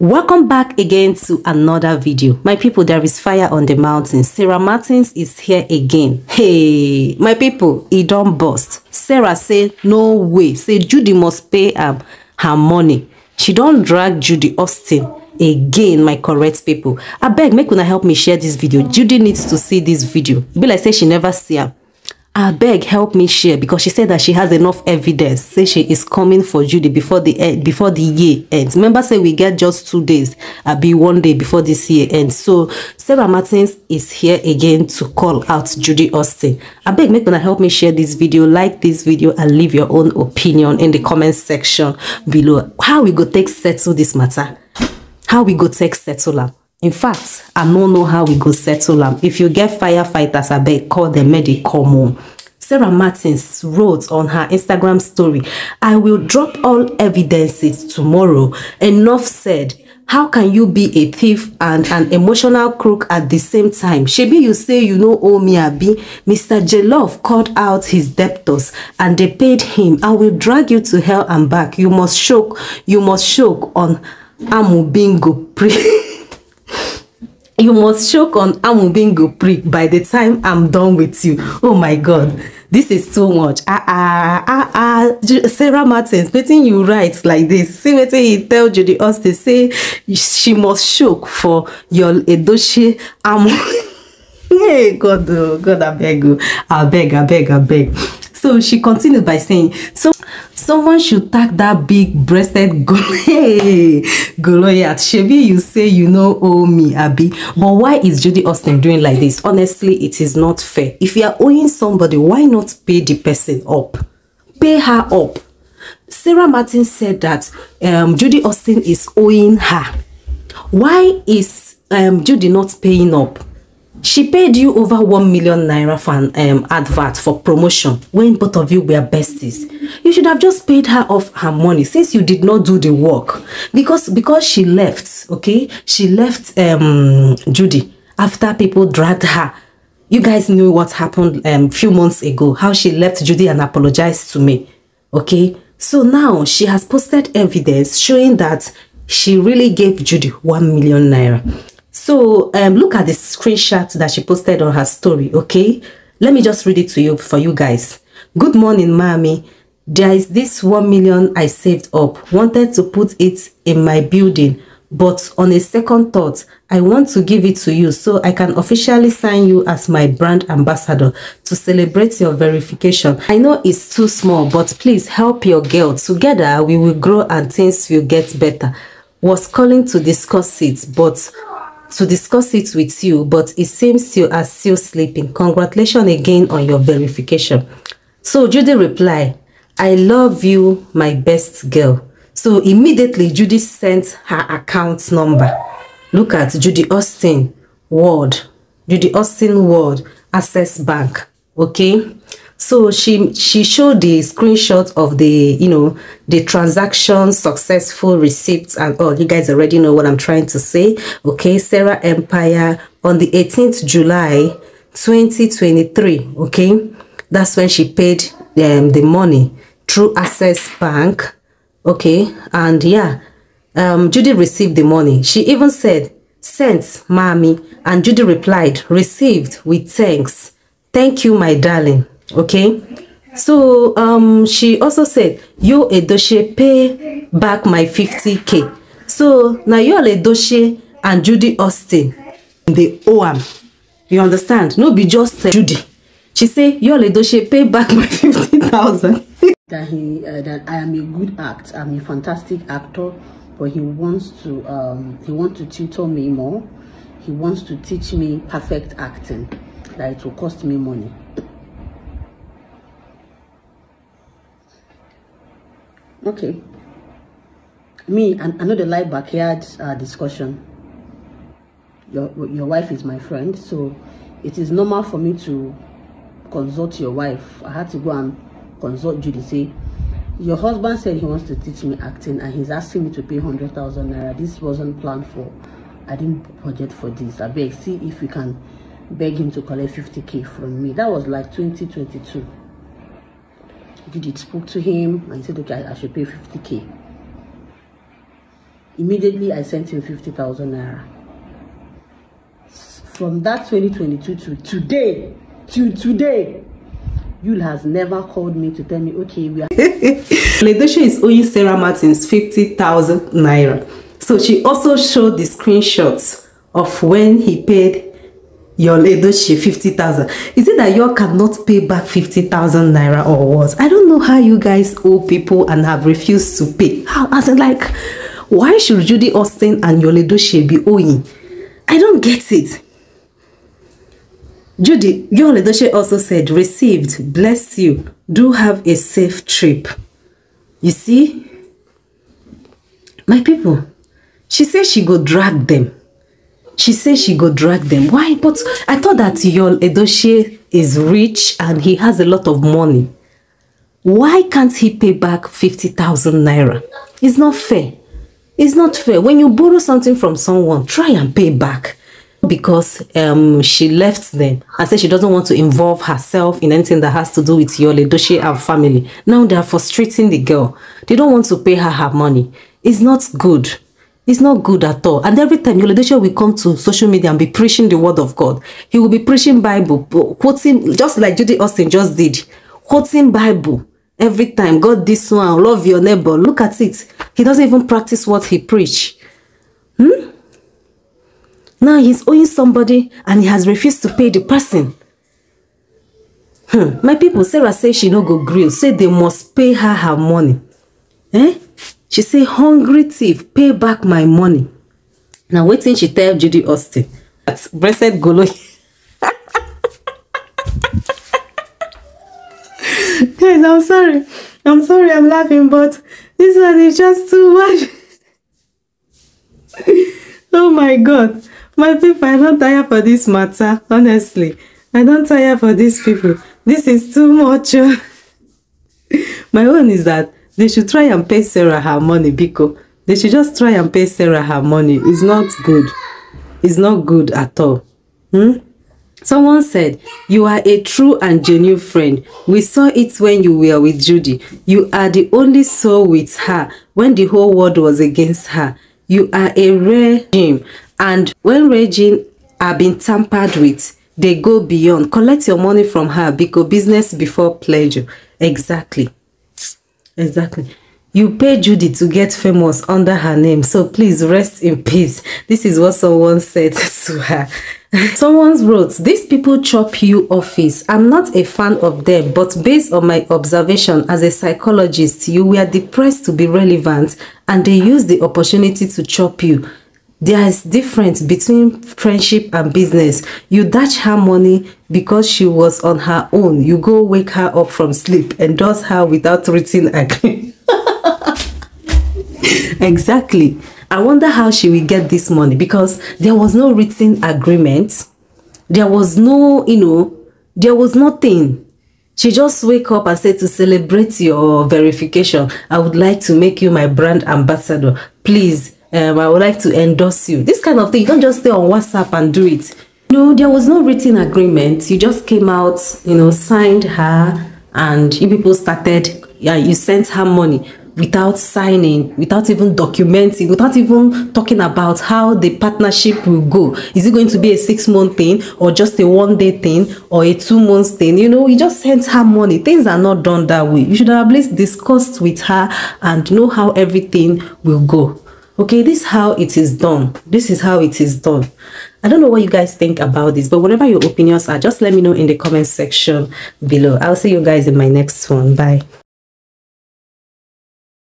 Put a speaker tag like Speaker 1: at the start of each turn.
Speaker 1: welcome back again to another video. My people there is fire on the mountain. Sarah martins is here again. Hey my people he don't bust sarah say no way. Say judy must pay um, her money. She don't drag judy austin again my correct people. I beg, make una help me share this video. Judy needs to see this video. E be like say she never see am beg, help me share because she said that she has enough evidence. Say she is coming for judy before the end before the year ends. Remember say we get just two days I be one day before this year ends. So sarah martins is here again to call out judy austin. I beg, make una help me share this video like this video and leave your own opinion in the comment section below. How we go take settle this matter? How we go take settle am? In fact i no know how we go settle am. If you get firefighters abeg call dem make dey come home sarah martins wrote on her instagram story i will drop all evidences tomorrow. Enough said. How can you be a thief and an emotional crook at the same time? Shebi you say you no owe me abi. Mr jollof called out his debtors and they paid him. I will drag you to hell and back. You must choke you must choke on amubingo pre you must choke on amubingo prick by the time i'm done with you. Oh my god this is too much. Ah ah ah ah sarah martins wetin you write like this? See wetin he tell judy austin say she must choke for your edoche amu. Hey god oh god abeg oh. Abeg abeg abeg. So she continued by saying so someone should tag that big breasted goliath shebi you say you no owe me abi. But why is judy austin doing like this? Honestly it is not fair. If you are owing somebody why not pay the person up? Pay her up. Sarah martin said that um, judy austin is owing her. Why is um, judy not paying up She paid you over 1 million naira for an um, advert for promotion when both of you were besties. You should have just paid her off her money since you did not do the work. Because because she left, okay? She left um, Judy after people dragged her. You guys knew what happened a um, few months ago, how she left Judy and apologized to me, okay? So now she has posted evidence showing that she really gave Judy 1 million naira. So um, look at the screenshot that she posted on her story, okay? Let me just read it to you for you guys. Good morning, mommy. There is this 1 million I saved up. Wanted to put it in my building. But on a second thought, I want to give it to you so I can officially sign you as my brand ambassador to celebrate your verification. I know it's too small, but please help your girl. Together, we will grow and things will get better. Was calling to discuss it, but to discuss it with you, but it seems you are still sleeping. Congratulations again on your verification. So Judy replied, I love you, my best girl. So immediately Judy sent her account number. Look at Judy Austin Ward. Judy Austin Ward Access Bank. Okay so she she showed the screenshot of the you know the transaction successful receipts and all. You guys already know what i'm trying to say. Okay sarah empire on the 18th july 2023 okay that's when she paid um, the money through access bank okay and yeah um judy received the money. She even said sent mommy and judy replied received with thanks. Thank you my darling okay? So um she also said yo edoche pay back my 50k so now you edoche and judy austin dey owe am. You understand? No be just uh, judy. She say yo edoche pay back my 50000
Speaker 2: that he uh, that i am a good act i'm a fantastic actor but he wants to um he wants to tutor me more. He wants to teach me perfect acting that it will cost me money Okay. Me, I, I know the live backyard uh, discussion. Your, your wife is my friend, so it is normal for me to consult your wife. I had to go and consult Judy, say, your husband said he wants to teach me acting and he's asking me to pay 100,000 naira. This wasn't planned for. I didn't budget for this. I beg, see if we can beg him to collect 50k from me. That was like 2022. Judith spoke to him and he said, okay, I should pay 50k. Immediately, I sent him 50,000 naira. From that 2022 to today, to today, Yul has never called me to tell me, okay, we are.
Speaker 1: Edochie is owing Sarah Martins 50,000 naira. So she also showed the screenshots of when he paid Yul Edochie 50,000. Is it that you cannot pay back 50,000 naira or what? I don't know how you guys owe people and have refused to pay. How, as in like, why should Judy Austin and Yul Edochie be owing? I don't get it. Judy, Yul Edochie also said, received, bless you, do have a safe trip. You see? My people, she says she go drag them. She says she go drag them. Why? But I thought that Yul Edochie is rich and he has a lot of money. Why can't he pay back 50,000 naira? It's not fair. It's not fair. When you borrow something from someone, try and pay back because um, she left them and said she doesn't want to involve herself in anything that has to do with Yul Edochie and family. Now they are frustrating the girl. They don't want to pay her her money. It's not good. It's not good at all. And every time Yul Edochie will come to social media and be preaching the word of God, he will be preaching Bible, quoting, just like Judy Austin just did, quoting Bible every time. God this one, love your neighbor. Look at it. He doesn't even practice what he preach. Hmm? Now he's owing somebody and he has refused to pay the person. Hmm. My people, Sarah say she no go grill. Say they must pay her her money. Eh? She say, hungry thief, pay back my money. Now waiting she tell Judy Austin. That's blessed Golo. Guys, I'm sorry. I'm sorry I'm laughing, but this one is just too much. oh my God. my people i don't tire for this matter honestly i don't tire for these people this is too much my own is that they should try and pay sarah her money because they should just try and pay sarah her money. It's not good. It's not good at all. Hmm? Someone said, You are a true and genuine friend. We saw it when you were with Judy. You are the only soul with her when the whole world was against her. You are a rare gem and when raging are being tampered with they go beyond. Collect your money from her because business before pleasure. Exactly exactly. You pay Judy to get famous under her name so please rest in peace. This is what someone said to her. Someone wrote these people chop you office. I'm not a fan of them but based on my observation as a psychologist you were depressed to be relevant and they use the opportunity to chop you there is difference between friendship and business. You dash her money because she was on her own. You go wake her up from sleep and does her without written agreement. Exactly. I wonder how she will get this money because there was no written agreement. There was no you know there was nothing. She just wake up and say to celebrate your verification. I would like to make you my brand ambassador. Please um, I would like to endorse you. This kind of thing, you don't just stay on WhatsApp and do it. No, there was no written agreement. You just came out, you know, signed her, and you people started, yeah, you sent her money without signing, without even documenting, without even talking about how the partnership will go. Is it going to be a six month thing or just a one day thing or a two months thing? You know, you just sent her money. Things are not done that way. You should have at least discussed with her and know how everything will go okay this is how it is done. This is how it is done. I don't know what you guys think about this but whatever your opinions are just let me know in the comment section below. I'll see you guys in my next one. Bye